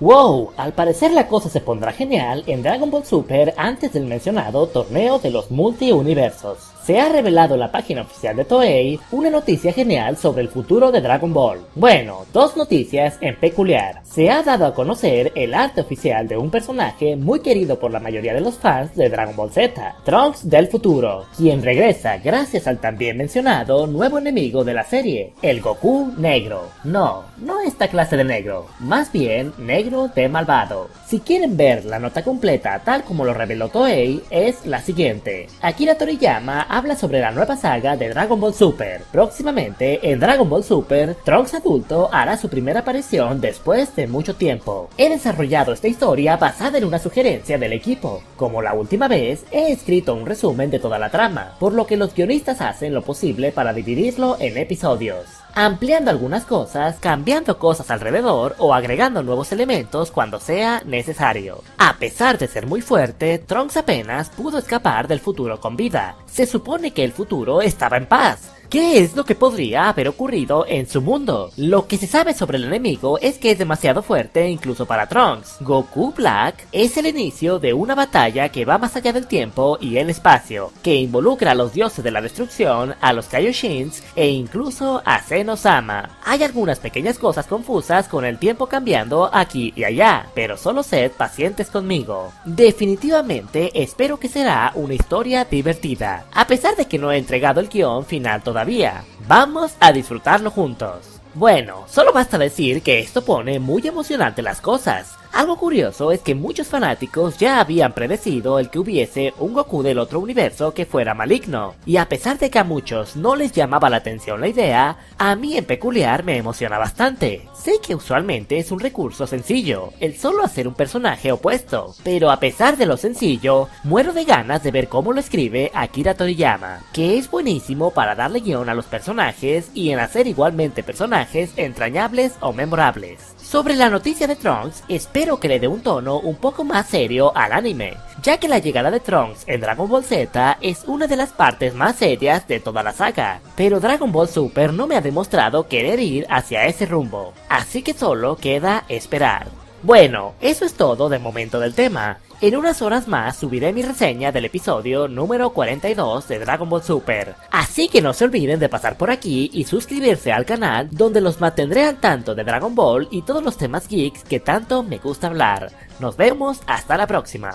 Wow, al parecer la cosa se pondrá genial en Dragon Ball Super antes del mencionado torneo de los multiuniversos se ha revelado en la página oficial de Toei una noticia genial sobre el futuro de Dragon Ball. Bueno, dos noticias en peculiar. Se ha dado a conocer el arte oficial de un personaje muy querido por la mayoría de los fans de Dragon Ball Z, Trunks del futuro, quien regresa gracias al también mencionado nuevo enemigo de la serie, el Goku negro. No, no esta clase de negro, más bien negro de malvado. Si quieren ver la nota completa tal como lo reveló Toei, es la siguiente. Akira Toriyama ha habla sobre la nueva saga de Dragon Ball Super. Próximamente, en Dragon Ball Super, Trunks adulto hará su primera aparición después de mucho tiempo. He desarrollado esta historia basada en una sugerencia del equipo. Como la última vez, he escrito un resumen de toda la trama, por lo que los guionistas hacen lo posible para dividirlo en episodios ampliando algunas cosas, cambiando cosas alrededor o agregando nuevos elementos cuando sea necesario. A pesar de ser muy fuerte, Trunks apenas pudo escapar del futuro con vida. Se supone que el futuro estaba en paz, ¿Qué es lo que podría haber ocurrido en su mundo? Lo que se sabe sobre el enemigo es que es demasiado fuerte incluso para Trunks. Goku Black es el inicio de una batalla que va más allá del tiempo y el espacio, que involucra a los dioses de la destrucción, a los Kaioshins e incluso a Zenosama. Hay algunas pequeñas cosas confusas con el tiempo cambiando aquí y allá, pero solo sed pacientes conmigo. Definitivamente espero que será una historia divertida, a pesar de que no he entregado el guion final todavía Vamos a disfrutarlo juntos. Bueno, solo basta decir que esto pone muy emocionante las cosas. Algo curioso es que muchos fanáticos ya habían predecido el que hubiese un Goku del otro universo que fuera maligno, y a pesar de que a muchos no les llamaba la atención la idea, a mí en peculiar me emociona bastante. Sé que usualmente es un recurso sencillo, el solo hacer un personaje opuesto, pero a pesar de lo sencillo, muero de ganas de ver cómo lo escribe Akira Toriyama, que es buenísimo para darle guion a los personajes y en hacer igualmente personajes entrañables o memorables. Sobre la noticia de Trunks, espero que le dé un tono un poco más serio al anime, ya que la llegada de Trunks en Dragon Ball Z es una de las partes más serias de toda la saga, pero Dragon Ball Super no me ha demostrado querer ir hacia ese rumbo, así que solo queda esperar. Bueno, eso es todo de momento del tema. En unas horas más subiré mi reseña del episodio número 42 de Dragon Ball Super. Así que no se olviden de pasar por aquí y suscribirse al canal donde los mantendré al tanto de Dragon Ball y todos los temas geeks que tanto me gusta hablar. Nos vemos hasta la próxima.